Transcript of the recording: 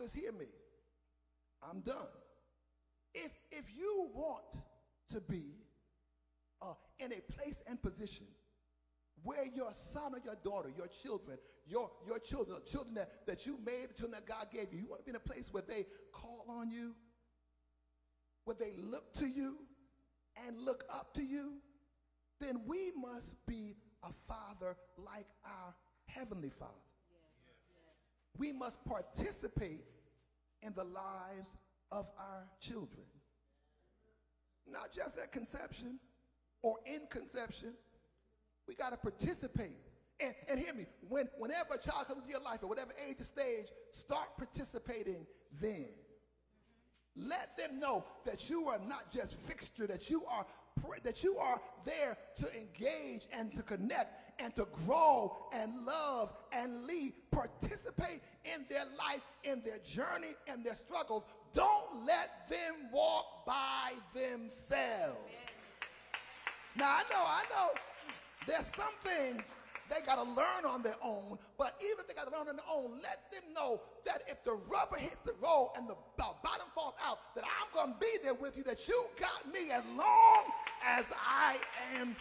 fathers, hear me. I'm done. If, if you want to be uh, in a place and position where your son or your daughter, your children, your, your children, children that, that you made, children that God gave you, you want to be in a place where they call on you, where they look to you and look up to you, then we must be a father like our Heavenly Father. We must participate in the lives of our children. Not just at conception or in conception. We got to participate. And, and hear me, when, whenever a child comes into your life, at whatever age or stage, start participating then. Let them know that you are not just fixture, that you are that you are there to engage and to connect and to grow and love and lead. Participate their life, in their journey, and their struggles. Don't let them walk by themselves. Now, I know, I know, there's some things they got to learn on their own, but even if they got to learn on their own, let them know that if the rubber hits the road and the bottom falls out, that I'm going to be there with you, that you got me as long as I am.